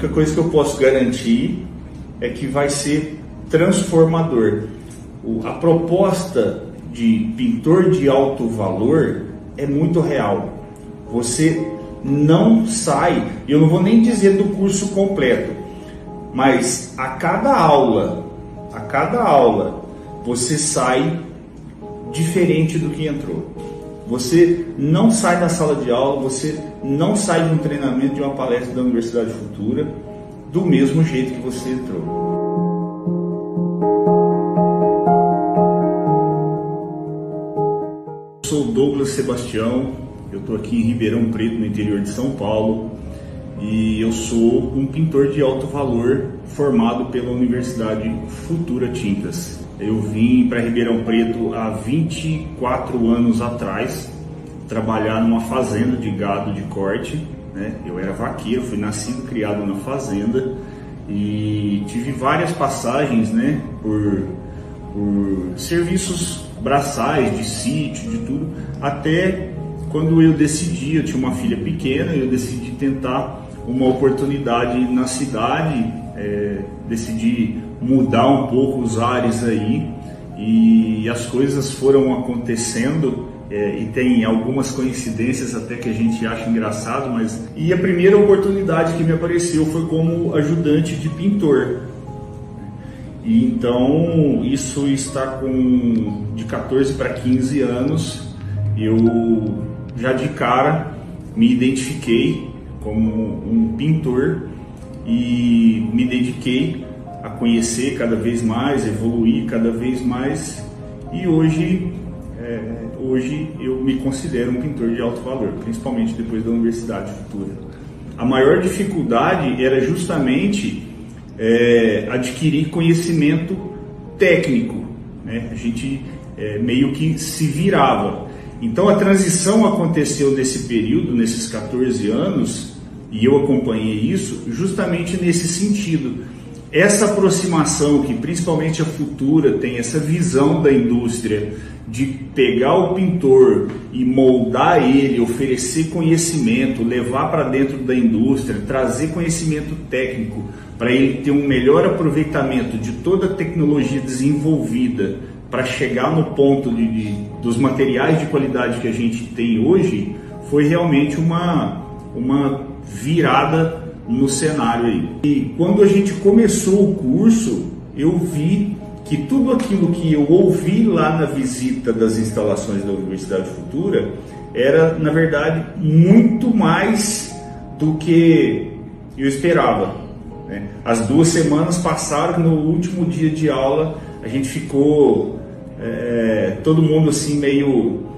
única coisa que eu posso garantir é que vai ser transformador. O, a proposta de pintor de alto valor é muito real. Você não sai, eu não vou nem dizer do curso completo, mas a cada aula, a cada aula, você sai diferente do que entrou. Você não sai da sala de aula, você não sai de um treinamento, de uma palestra da Universidade Futura, do mesmo jeito que você entrou. Sou Douglas Sebastião, eu estou aqui em Ribeirão Preto, no interior de São Paulo, e eu sou um pintor de alto valor formado pela Universidade Futura Tintas. Eu vim para Ribeirão Preto há 24 anos atrás trabalhar numa fazenda de gado de corte. Né? Eu era vaqueiro, fui nascido criado na fazenda e tive várias passagens né, por, por serviços braçais, de sítio, de tudo, até quando eu decidi, eu tinha uma filha pequena, eu decidi tentar uma oportunidade na cidade, é, decidi mudar um pouco os ares aí e as coisas foram acontecendo é, e tem algumas coincidências até que a gente acha engraçado, mas e a primeira oportunidade que me apareceu foi como ajudante de pintor. E então isso está com de 14 para 15 anos, eu já de cara me identifiquei como um pintor e me dediquei a conhecer cada vez mais, evoluir cada vez mais e hoje hoje eu me considero um pintor de alto valor, principalmente depois da Universidade Futura. A maior dificuldade era justamente é, adquirir conhecimento técnico. Né? A gente é, meio que se virava. Então a transição aconteceu nesse período, nesses 14 anos, e eu acompanhei isso justamente nesse sentido. Essa aproximação que principalmente a Futura tem, essa visão da indústria de pegar o pintor e moldar ele, oferecer conhecimento, levar para dentro da indústria, trazer conhecimento técnico para ele ter um melhor aproveitamento de toda a tecnologia desenvolvida para chegar no ponto de, de, dos materiais de qualidade que a gente tem hoje, foi realmente uma, uma virada no cenário aí. E quando a gente começou o curso, eu vi que tudo aquilo que eu ouvi lá na visita das instalações da Universidade Futura era, na verdade, muito mais do que eu esperava. Né? As duas semanas passaram, no último dia de aula, a gente ficou é, todo mundo assim meio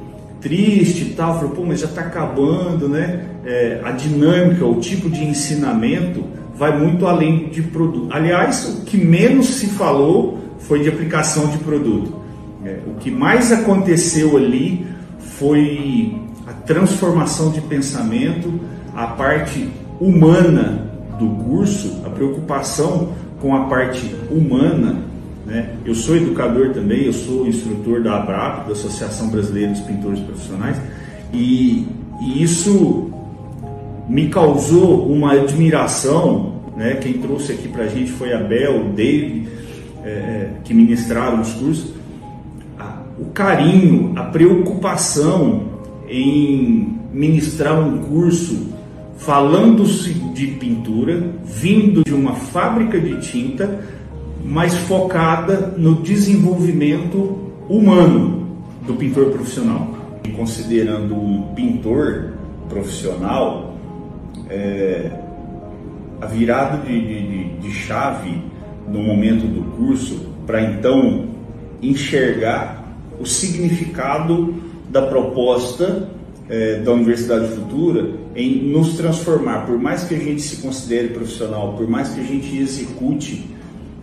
triste e tal, falou, pô, mas já está acabando, né? É, a dinâmica, o tipo de ensinamento vai muito além de produto. Aliás, o que menos se falou foi de aplicação de produto. É, o que mais aconteceu ali foi a transformação de pensamento, a parte humana do curso, a preocupação com a parte humana. Né? Eu sou educador também, eu sou instrutor da ABRAP, da Associação Brasileira dos Pintores Profissionais, e, e isso me causou uma admiração. Né? Quem trouxe aqui para a gente foi a Bel, o David, é, é, que ministraram os cursos, o carinho, a preocupação em ministrar um curso falando-se de pintura, vindo de uma fábrica de tinta, mas focada no desenvolvimento humano do pintor profissional. Considerando um pintor profissional, é, a virada de, de, de chave no momento do curso para então enxergar o significado da proposta é, da Universidade Futura em nos transformar, por mais que a gente se considere profissional, por mais que a gente execute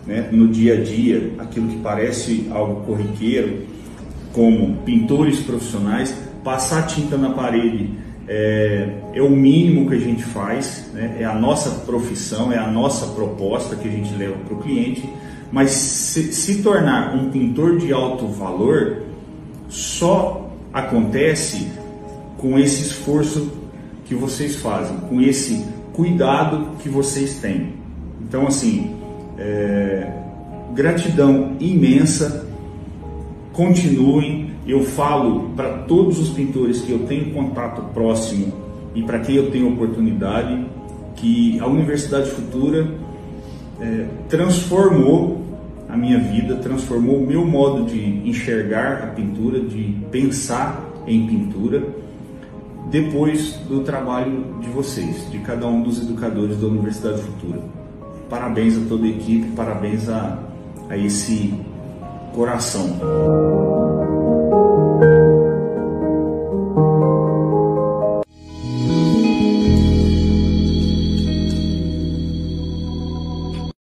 né, no dia a dia aquilo que parece algo corriqueiro, como pintores profissionais, passar tinta na parede é, é, o mínimo que a gente faz, né? é a nossa profissão, é a nossa proposta que a gente leva para o cliente, mas se, se tornar um pintor de alto valor só acontece com esse esforço que vocês fazem, com esse cuidado que vocês têm. Então, assim, é, gratidão imensa, continuem. Eu falo para todos os pintores que eu tenho contato próximo e para quem eu tenho oportunidade que a Universidade Futura é, transformou a minha vida, transformou o meu modo de enxergar a pintura, de pensar em pintura, depois do trabalho de vocês, de cada um dos educadores da Universidade Futura. Parabéns a toda a equipe, parabéns a, a esse coração.